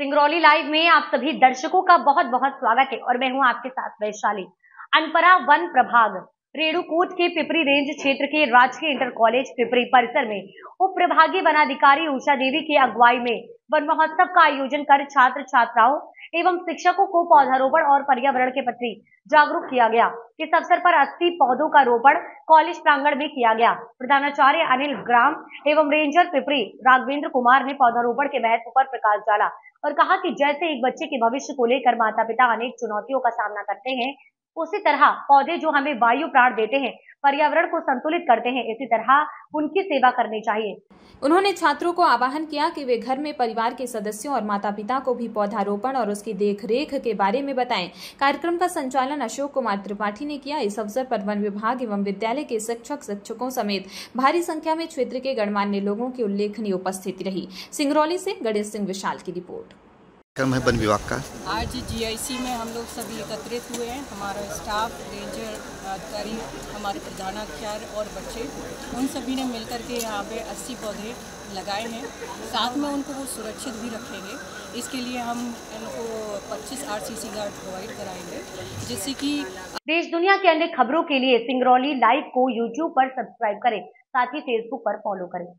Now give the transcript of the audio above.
Singrauli live में आप सभी दर्शकों का बहुत बहुत स्वागत है और मैं हूँ आपके साथ वैशाली। अनपरा वन प्रभाग, रेणुकूट के पिपरी रेंज क्षेत्र के राजकीय इंटर कॉलेज पिपरी परिसर में उप प्रभागीय वनाधिकारी उषा देवी की अगुवाई में वन महोत्सव का आयोजन कर छात्र छात्राओं एवं शिक्षकों को पौधारोपण और पर्यावरण के प्रति जागरूक किया गया। इस अवसर पर 80 पौधों का रोपण कॉलेज प्रांगण में किया गया। प्रधानाचार्य अनिल ग्राम एवं रेंजर पिपरी राघवेंद्र कुमार ने पौधारोपण के महत्व पर प्रकाश डाला। और कहा कि जैसे एक बच्चे के भविष्य को लेकर माता पिता अनेक चुनौतियों का सामना करते हैं उसी तरह पौधे जो हमें वायु प्राण देते हैं, पर्यावरण को संतुलित करते हैं, इसी तरह उनकी सेवा करनी चाहिए। उन्होंने छात्रों को आह्वान किया कि वे घर में परिवार के सदस्यों और माता पिता को भी पौधारोपण और उसकी देखरेख के बारे में बताएँ। कार्यक्रम का संचालन अशोक कुमार त्रिपाठी ने किया। इस अवसर पर वन विभाग एवं विद्यालय के शिक्षक, शिक्षकों समेत भारी संख्या में क्षेत्र के गणमान्य लोगों की उल्लेखनीय उपस्थिति रही। सिंगरौली से गणेश सिंह विशाल की रिपोर्ट। कार्यक्रम है वन विभाग का? आज जीआईसी में हम लोग सभी एकत्रित हुए हैं। हमारा स्टाफ रेंजर अधिकारी हमारे प्रधानाचार्य और बच्चे उन सभी ने मिलकर के यहाँ पे 80 पौधे लगाए हैं। साथ में उनको वो सुरक्षित भी रखेंगे। इसके लिए हम इनको 25 आरसीसी गार्ड प्रोवाइड कराएँगे जिससे कि देश दुनिया के अन्य खबरों के लिए सिंगरौली लाइव को यूट्यूब पर सब्सक्राइब करें साथ ही फेसबुक पर फॉलो करें।